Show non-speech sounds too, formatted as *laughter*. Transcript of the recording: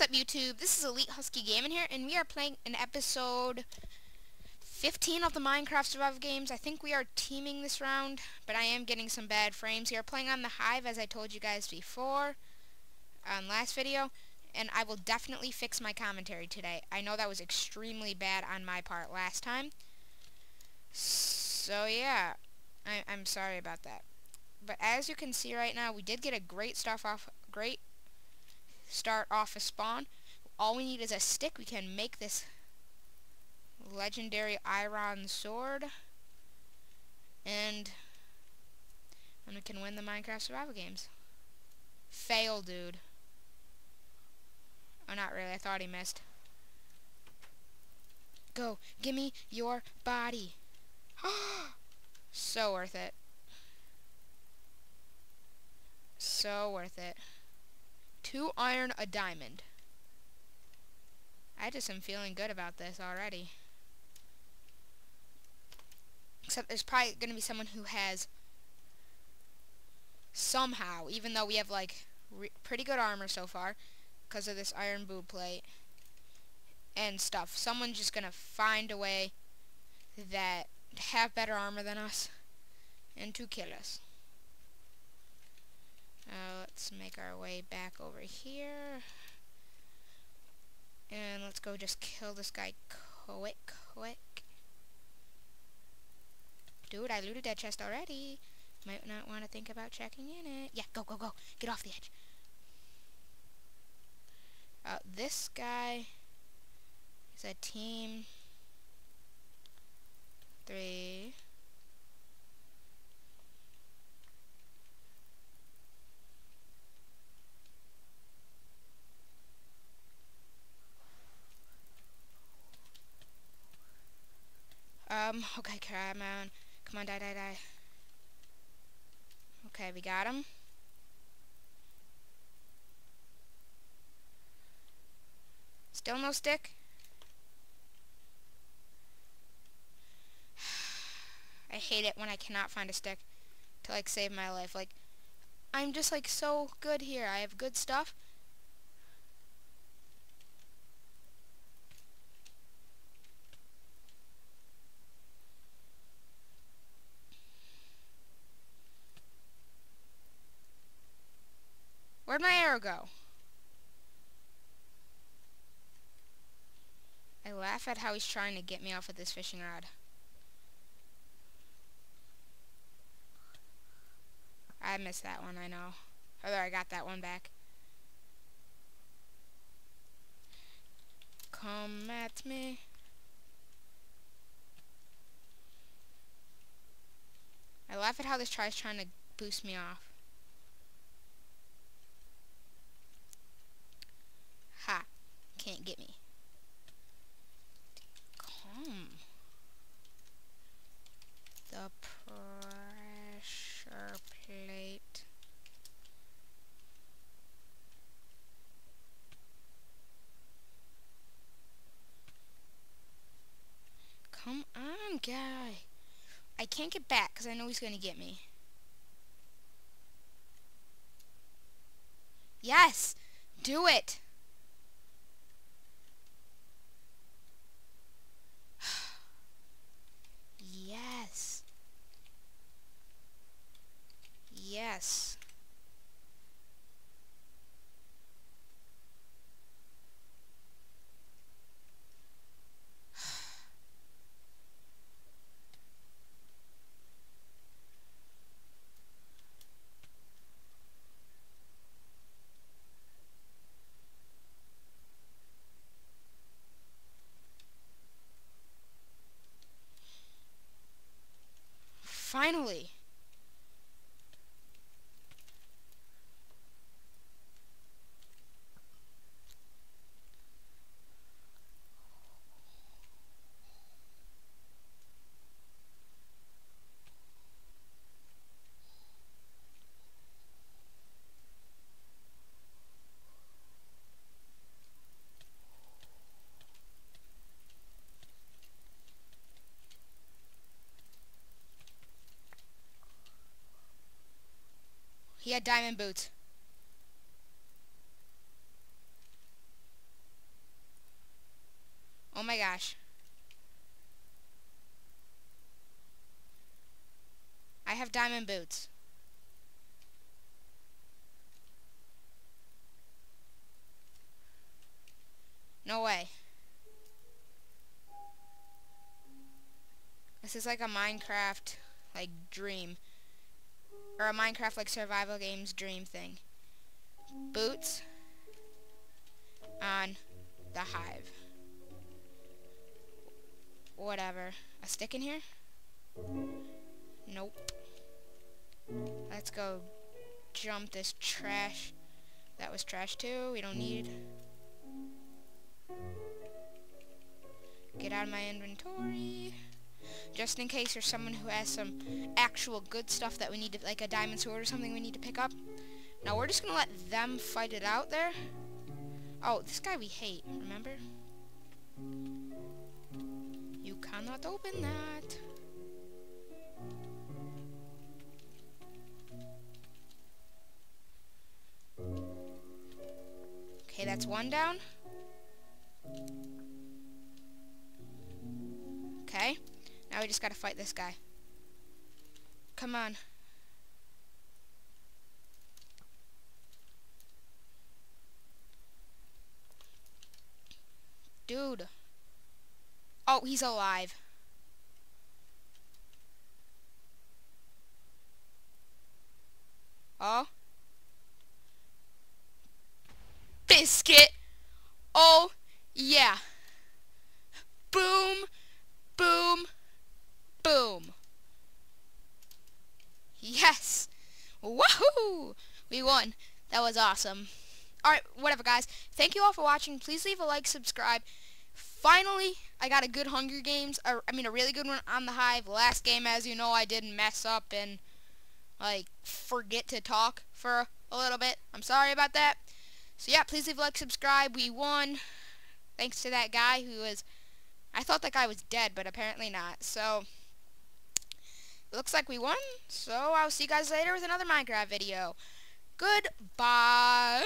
What's up YouTube? This is Elite Husky Gaming here and we are playing an episode 15 of the Minecraft survival games. I think we are teaming this round, but I am getting some bad frames here. Playing on the Hive as I told you guys before on last video, and I will definitely fix my commentary today. I know that was extremely bad on my part last time. So yeah, I, I'm sorry about that. But as you can see right now, we did get a great stuff off, great start off a spawn. All we need is a stick. We can make this legendary iron sword. And, and we can win the Minecraft survival games. Fail, dude. Oh, not really. I thought he missed. Go. Give me your body. *gasps* so worth it. So worth it. Two iron, a diamond. I just am feeling good about this already. Except there's probably going to be someone who has somehow, even though we have like pretty good armor so far because of this iron boot plate and stuff. Someone's just going to find a way that have better armor than us and to kill us. Uh, let's make our way back over here. And let's go just kill this guy quick, quick. Dude, I looted that chest already. Might not want to think about checking in it. Yeah, go, go, go. Get off the edge. Uh, this guy is a team Um, okay, come on. Come on, die, die, die. Okay, we got him. Still no stick? *sighs* I hate it when I cannot find a stick to, like, save my life. Like, I'm just, like, so good here. I have good stuff. Where'd my arrow go? I laugh at how he's trying to get me off with this fishing rod. I missed that one, I know. Although I got that one back. Come at me. I laugh at how this tries trying to boost me off. Ha! Can't get me. Come. The pressure plate. Come on, guy. I can't get back because I know he's going to get me. Yes! Do it! *sighs* Yes. Yes. Finally. He had diamond boots. Oh my gosh. I have diamond boots. No way. This is like a Minecraft, like, dream. Or a Minecraft, like, survival games dream thing. Boots on the hive. Whatever. A stick in here? Nope. Let's go jump this trash. That was trash too. We don't need. Get out of my inventory. Just in case there's someone who has some actual good stuff that we need to, like a diamond sword or something we need to pick up. Now we're just gonna let them fight it out there. Oh, this guy we hate, remember? You cannot open that. Okay, that's one down. Now we just gotta fight this guy. Come on. Dude. Oh, he's alive. Oh. Biscuit. Oh, yeah. Boom, boom, boom. Yes. Woohoo! We won. That was awesome. Alright, whatever, guys. Thank you all for watching. Please leave a like, subscribe. Finally, I got a good Hunger Games. I mean, a really good one on the Hive. Last game, as you know, I did mess up and, like, forget to talk for a little bit. I'm sorry about that. So, yeah, please leave a like, subscribe. We won. Thanks to that guy who was... I thought that guy was dead, but apparently not. So, looks like we won. So, I'll see you guys later with another Minecraft video. Goodbye.